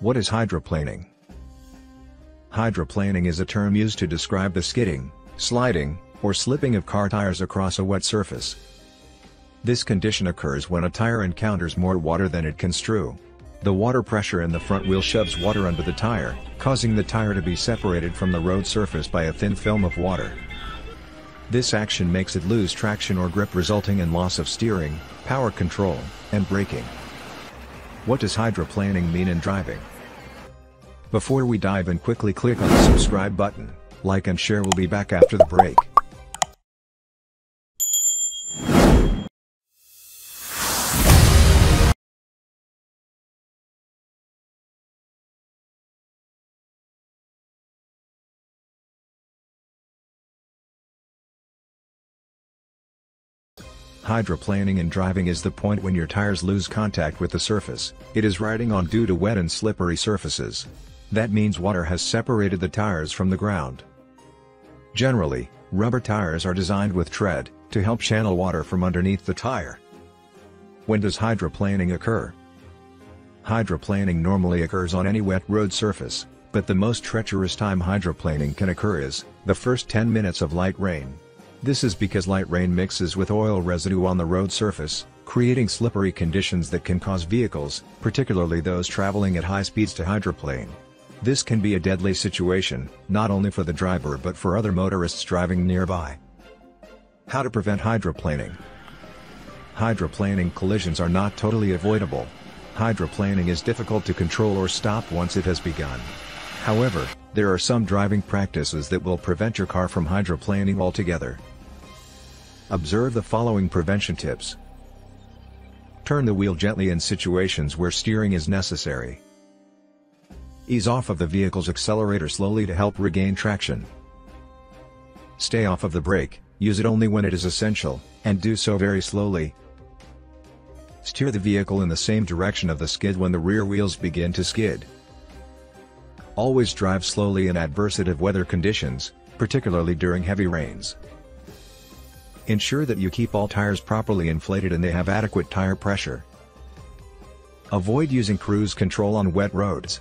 What is hydroplaning? Hydroplaning is a term used to describe the skidding, sliding, or slipping of car tires across a wet surface. This condition occurs when a tire encounters more water than it can strew. The water pressure in the front wheel shoves water under the tire, causing the tire to be separated from the road surface by a thin film of water. This action makes it lose traction or grip resulting in loss of steering, power control, and braking. What does hydroplaning mean in driving? Before we dive in quickly click on the subscribe button, like and share we'll be back after the break. Hydroplaning in driving is the point when your tires lose contact with the surface, it is riding on due to wet and slippery surfaces. That means water has separated the tires from the ground. Generally, rubber tires are designed with tread, to help channel water from underneath the tire. When does hydroplaning occur? Hydroplaning normally occurs on any wet road surface, but the most treacherous time hydroplaning can occur is, the first 10 minutes of light rain. This is because light rain mixes with oil residue on the road surface, creating slippery conditions that can cause vehicles, particularly those traveling at high speeds to hydroplane. This can be a deadly situation, not only for the driver but for other motorists driving nearby. How to prevent hydroplaning Hydroplaning collisions are not totally avoidable. Hydroplaning is difficult to control or stop once it has begun. However, there are some driving practices that will prevent your car from hydroplaning altogether. Observe the following prevention tips. Turn the wheel gently in situations where steering is necessary. Ease off of the vehicle's accelerator slowly to help regain traction. Stay off of the brake, use it only when it is essential, and do so very slowly. Steer the vehicle in the same direction of the skid when the rear wheels begin to skid. Always drive slowly in adversative weather conditions, particularly during heavy rains. Ensure that you keep all tires properly inflated and they have adequate tire pressure. Avoid using cruise control on wet roads.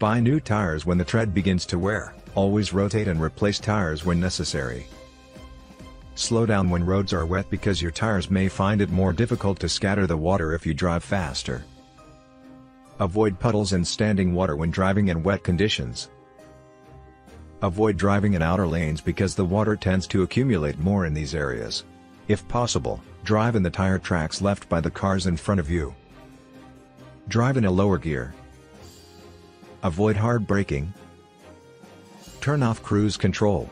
Buy new tires when the tread begins to wear, always rotate and replace tires when necessary. Slow down when roads are wet because your tires may find it more difficult to scatter the water if you drive faster. Avoid puddles and standing water when driving in wet conditions. Avoid driving in outer lanes because the water tends to accumulate more in these areas. If possible, drive in the tire tracks left by the cars in front of you. Drive in a lower gear, Avoid hard braking. Turn off cruise control.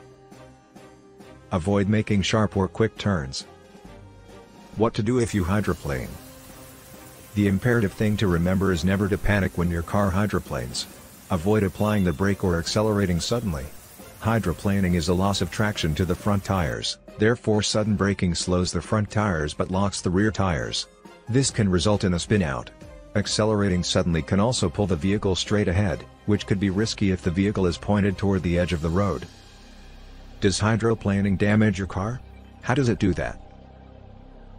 Avoid making sharp or quick turns. What to do if you hydroplane. The imperative thing to remember is never to panic when your car hydroplanes. Avoid applying the brake or accelerating suddenly. Hydroplaning is a loss of traction to the front tires, therefore sudden braking slows the front tires but locks the rear tires. This can result in a spin-out. Accelerating suddenly can also pull the vehicle straight ahead, which could be risky if the vehicle is pointed toward the edge of the road. Does hydroplaning damage your car? How does it do that?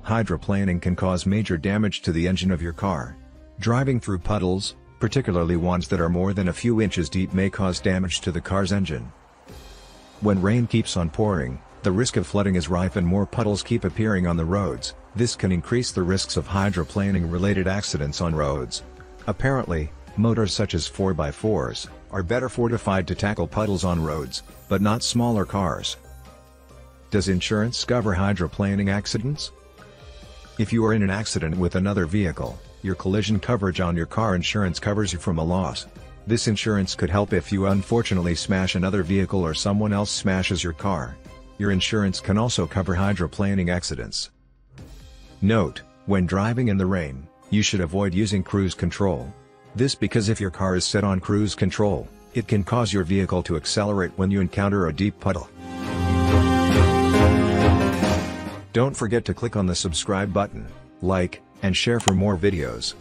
Hydroplaning can cause major damage to the engine of your car. Driving through puddles, particularly ones that are more than a few inches deep may cause damage to the car's engine. When rain keeps on pouring, the risk of flooding is rife and more puddles keep appearing on the roads, this can increase the risks of hydroplaning-related accidents on roads. Apparently, motors such as 4x4s, are better fortified to tackle puddles on roads, but not smaller cars. Does insurance cover hydroplaning accidents? If you are in an accident with another vehicle, your collision coverage on your car insurance covers you from a loss. This insurance could help if you unfortunately smash another vehicle or someone else smashes your car. Your insurance can also cover hydroplaning accidents. Note, when driving in the rain, you should avoid using cruise control. This because if your car is set on cruise control, it can cause your vehicle to accelerate when you encounter a deep puddle. Don't forget to click on the subscribe button, like, and share for more videos.